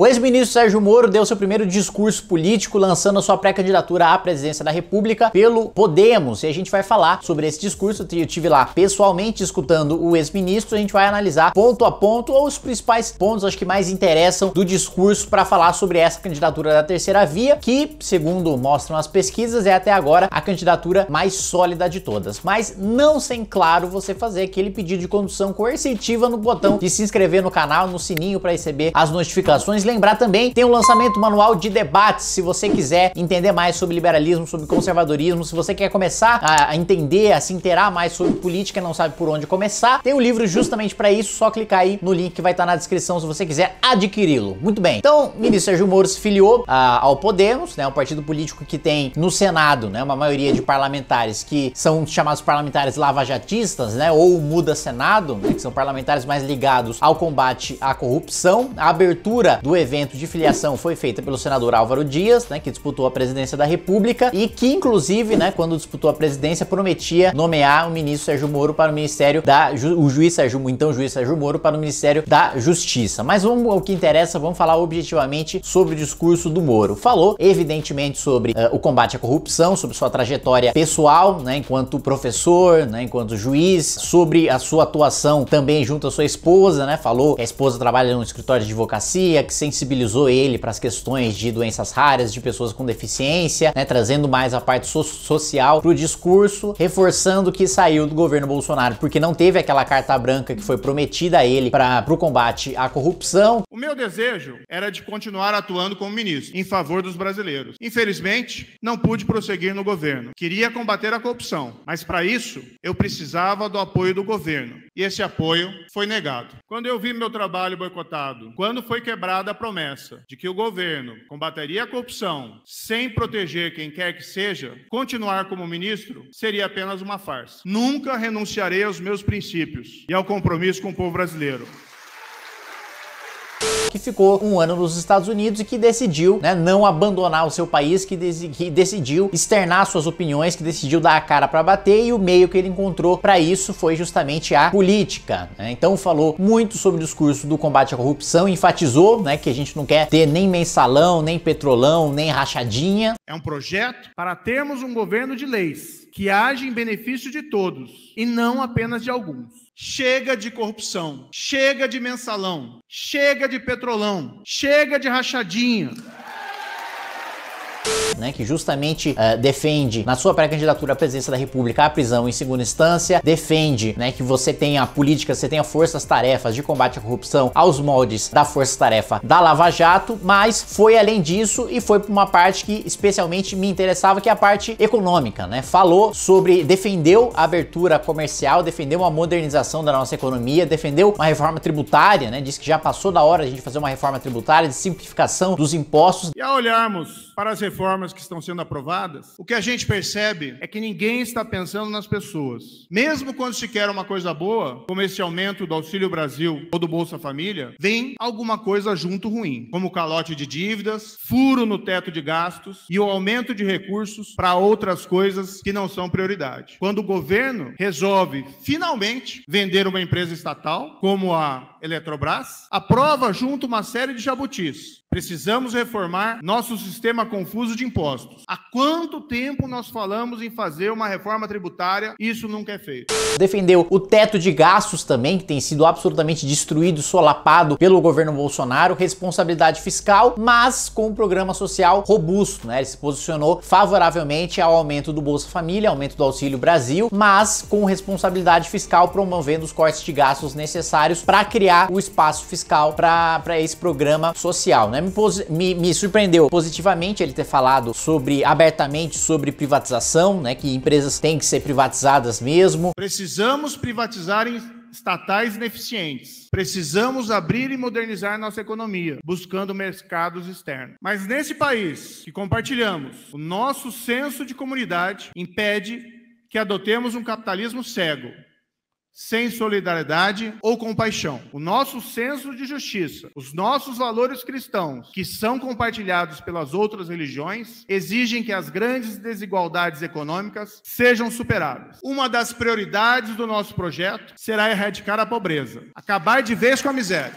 O ex-ministro Sérgio Moro deu seu primeiro discurso político lançando a sua pré-candidatura à presidência da República pelo Podemos. E a gente vai falar sobre esse discurso. Eu tive lá pessoalmente escutando o ex-ministro. A gente vai analisar ponto a ponto os principais pontos, acho que mais interessam do discurso para falar sobre essa candidatura da terceira via, que, segundo mostram as pesquisas, é até agora a candidatura mais sólida de todas. Mas não sem claro você fazer aquele pedido de condução coercitiva no botão de se inscrever no canal, no sininho para receber as notificações lembrar também, tem o lançamento manual de debates, se você quiser entender mais sobre liberalismo, sobre conservadorismo, se você quer começar a entender, a se inteirar mais sobre política e não sabe por onde começar, tem o um livro justamente para isso, só clicar aí no link que vai estar tá na descrição se você quiser adquiri-lo. Muito bem. Então, ministro Sérgio Moro se filiou a, ao Podemos, né, um partido político que tem no Senado, né, uma maioria de parlamentares que são chamados parlamentares lavajatistas, né, ou muda Senado, né, que são parlamentares mais ligados ao combate à corrupção. A abertura do evento de filiação foi feita pelo senador Álvaro Dias, né, que disputou a presidência da República e que, inclusive, né, quando disputou a presidência, prometia nomear o ministro Sérgio Moro para o Ministério da o juiz Sérgio, então juiz Sérgio Moro para o Ministério da Justiça. Mas vamos ao que interessa, vamos falar objetivamente sobre o discurso do Moro. Falou, evidentemente, sobre uh, o combate à corrupção, sobre sua trajetória pessoal, né, enquanto professor, né, enquanto juiz, sobre a sua atuação também junto à sua esposa, né? Falou que a esposa trabalha no escritório de advocacia, que sensibilizou ele para as questões de doenças raras, de pessoas com deficiência, né, trazendo mais a parte so social para o discurso, reforçando que saiu do governo Bolsonaro porque não teve aquela carta branca que foi prometida a ele para o combate à corrupção. O meu desejo era de continuar atuando como ministro em favor dos brasileiros. Infelizmente, não pude prosseguir no governo. Queria combater a corrupção, mas para isso eu precisava do apoio do governo e esse apoio foi negado. Quando eu vi meu trabalho boicotado, quando foi quebrada promessa de que o governo combateria a corrupção sem proteger quem quer que seja, continuar como ministro seria apenas uma farsa. Nunca renunciarei aos meus princípios e ao compromisso com o povo brasileiro que ficou um ano nos Estados Unidos e que decidiu né, não abandonar o seu país, que, que, decidiu externar suas opiniões, que decidiu dar a cara para bater e o meio que ele encontrou para isso foi justamente a política. Né? Então falou muito sobre o discurso do combate à corrupção, enfatizou né, que a gente não quer ter nem mensalão, nem petrolão, nem rachadinha. É um projeto para termos um governo de leis que age em benefício de todos e não apenas de alguns. Chega de corrupção, chega de mensalão, chega de petrolão, chega de rachadinha né, que justamente uh, defende na sua pré-candidatura à presidência da República a prisão em segunda instância, defende né, que você tenha política, você tenha forças-tarefas de combate à corrupção aos moldes da força-tarefa da Lava Jato, mas foi além disso e foi para uma parte que especialmente me interessava, que é a parte econômica, né? Falou sobre, defendeu a abertura comercial, defendeu uma modernização da nossa economia, defendeu uma reforma tributária, né? Que já passou da hora de a gente fazer uma reforma tributária de simplificação dos impostos. E ao olharmos para as reformas que estão sendo aprovadas, o que a gente percebe é que ninguém está pensando nas pessoas. Mesmo quando se quer uma coisa boa, como esse aumento do Auxílio Brasil ou do Bolsa Família, vem alguma coisa junto ruim, como calote de dívidas, furo no teto de gastos e o aumento de recursos para outras coisas que não são prioridade. Quando o governo resolve finalmente vender uma empresa estatal, como a Eletrobras, aprova junto uma série de jabutis. Precisamos reformar nosso sistema confuso de impostos. Há quanto tempo nós falamos em fazer uma reforma tributária isso nunca é feito? Defendeu o teto de gastos também, que tem sido absolutamente destruído, solapado pelo governo Bolsonaro, responsabilidade fiscal, mas com um programa social robusto, né? Ele se posicionou favoravelmente ao aumento do Bolsa Família, aumento do Auxílio Brasil, mas com responsabilidade fiscal, promovendo os cortes de gastos necessários para criar criar o espaço fiscal para esse programa social. Né? Me, me, me, surpreendeu positivamente ele ter falado sobre abertamente sobre privatização, né? que empresas têm que ser privatizadas mesmo. Precisamos privatizar estatais ineficientes. Precisamos abrir e modernizar nossa economia, buscando mercados externos. Mas nesse país que compartilhamos, o nosso senso de comunidade impede que adotemos um capitalismo cego, sem solidariedade ou compaixão. O nosso senso de justiça, os nossos valores cristãos, que são compartilhados pelas outras religiões, exigem que as grandes desigualdades econômicas sejam superadas. Uma das prioridades do nosso projeto será erradicar a pobreza, acabar de vez com a miséria.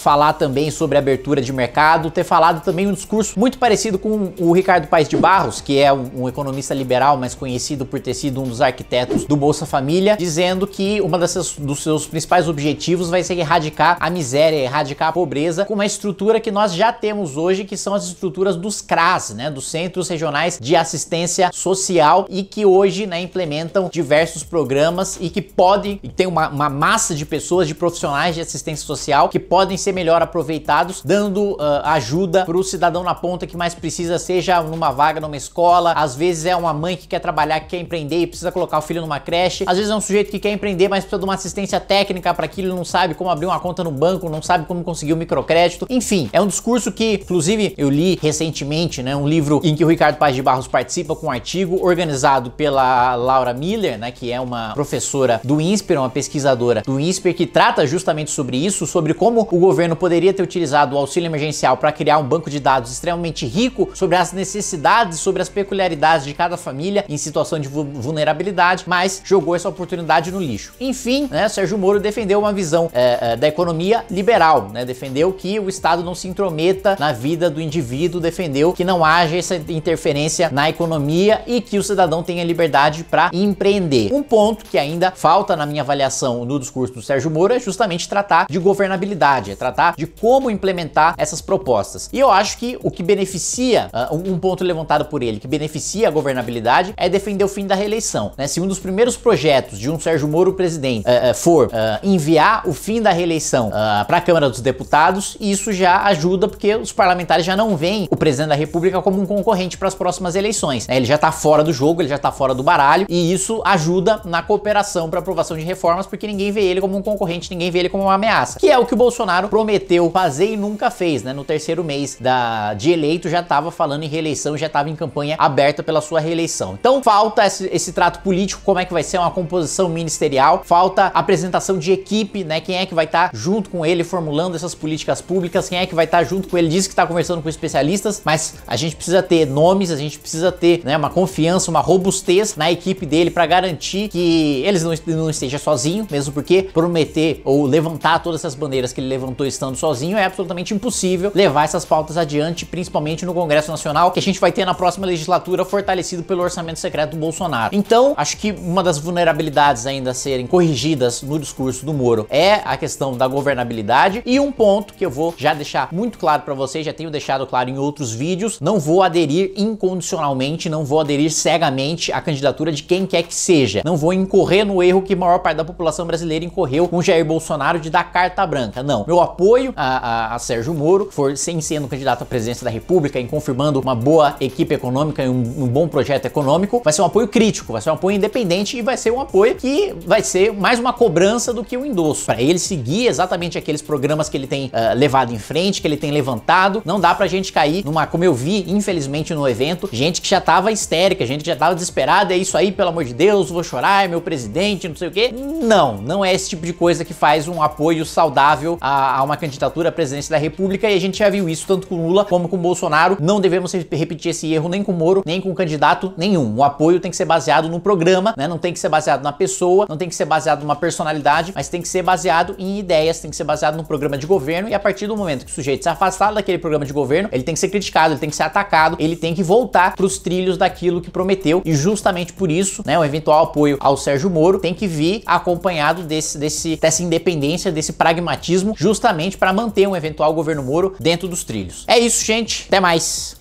Falar também sobre abertura de mercado, ter falado também um discurso muito parecido com o Ricardo Paes de Barros, que é um, um economista liberal, mas conhecido por ter sido um dos arquitetos do Bolsa Família, dizendo que uma das dos seus principais objetivos vai ser erradicar a miséria, erradicar a pobreza com uma estrutura que nós já temos hoje, que são as estruturas dos CRAS, né, dos Centros Regionais de Assistência Social e que hoje né, implementam diversos programas e que podem, e tem uma, uma massa de pessoas, de profissionais de assistência social que podem ser melhor aproveitados, dando uh, ajuda para o cidadão na ponta que mais precisa, seja numa vaga numa escola, às vezes é uma mãe que quer trabalhar, que quer empreender e precisa colocar o filho numa creche, às vezes é um sujeito que quer empreender, mas precisa de uma assistência técnica para aquilo, não sabe como abrir uma conta no banco, não sabe como conseguir o um microcrédito. Enfim, é um discurso que, inclusive, eu li recentemente, né, um livro em que o Ricardo Paz de Barros participa com um artigo organizado pela Laura Miller, né, que é uma professora do INSPER, uma pesquisadora do INSPER que trata justamente sobre isso, sobre como o governo poderia ter utilizado o auxílio emergencial para criar um banco de dados extremamente rico sobre as necessidades, sobre as peculiaridades de cada família em situação de vulnerabilidade, mas jogou essa oportunidade no lixo. Enfim, né, Sérgio Moro defendeu uma visão é, é, da economia liberal, né, defendeu que o Estado não se intrometa na vida do indivíduo, defendeu que não haja essa interferência na economia e que o cidadão tenha liberdade para empreender. Um ponto que ainda falta na minha avaliação no discurso do Sérgio Moro é justamente tratar de governabilidade, é tratar de como implementar essas propostas. E eu acho que o que beneficia, uh, um ponto levantado por ele, que beneficia a governabilidade é defender o fim da reeleição. Né? Se um dos primeiros projetos de um Sérgio Moro presidente uh, uh, for enviar o fim da reeleição para a Câmara dos Deputados, isso já ajuda porque os parlamentares já não veem o presidente da República como um concorrente para as próximas eleições. Né? Ele já está fora do jogo, ele já está fora do baralho e isso ajuda na cooperação para aprovação de reformas porque ninguém vê ele como um concorrente, ninguém vê ele como uma ameaça. Que é o que o Bolsonaro prometeu fazer e nunca fez, né? No terceiro mês da, de eleito já estava falando em reeleição, já estava em campanha aberta pela sua reeleição. Então falta esse, esse, trato político, como é que vai ser uma composição ministerial, falta apresentação de equipe, né? Quem é que vai estar tá junto com ele formulando essas políticas públicas, quem é que vai estar tá junto com ele, diz que está conversando com especialistas, mas a gente precisa ter nomes, a gente precisa ter né, uma confiança, uma robustez na equipe dele para garantir que eles não, não estejam sozinhos, mesmo porque prometer ou levantar todas essas bandeiras que ele levantou estando sozinho é absolutamente impossível levar essas pautas adiante, principalmente no Congresso Nacional, que a gente vai ter na próxima legislatura fortalecido pelo orçamento secreto do Bolsonaro. Então, acho que uma das vulnerabilidades ainda a serem corrigidas no discurso do Moro é a questão da governabilidade e um ponto que eu vou já deixar muito claro para vocês, já tenho deixado claro em outros vídeos, não vou aderir incondicionalmente, não vou aderir cegamente à candidatura de quem quer que seja. Não vou incorrer no erro que a maior parte da população brasileira incorreu com Jair Bolsonaro de dar carta branca. Não. Meu apoio a, a, a Sérgio Moro, for sem sendo candidato à presidência da República, em confirmando uma boa equipe econômica e um, um bom projeto econômico, vai ser um apoio crítico, vai ser um apoio independente e vai ser um apoio que vai ser mais uma cobrança do que um endosso. Para ele seguir exatamente aqueles programas que ele tem uh, levado em frente, que ele tem levantado, não dá pra gente cair numa, como eu vi, infelizmente, no evento, gente que já tava histérica, gente que já tava desesperada, é isso aí, pelo amor de Deus, vou chorar, é meu presidente, não sei o quê. Não, não é esse tipo de coisa que faz um apoio saudável a, a uma candidatura à presidência da República e a gente já viu isso tanto com Lula como com Bolsonaro. Não devemos repetir esse erro nem com Moro, nem com candidato nenhum. O apoio tem que ser baseado no programa, né? Não tem que ser baseado na pessoa, não tem que ser baseado numa personalidade, mas tem que ser baseado em ideias, tem que ser baseado num programa de governo e a partir do momento que o sujeito se afastar daquele programa de governo, ele tem que ser criticado, ele tem que ser atacado, ele tem que voltar para os trilhos daquilo que prometeu e justamente por isso, né, o eventual apoio ao Sérgio Moro tem que vir acompanhado desse, desse dessa independência, desse pragmatismo, justamente para manter um eventual governo Moro dentro dos trilhos. É isso, gente. Até mais.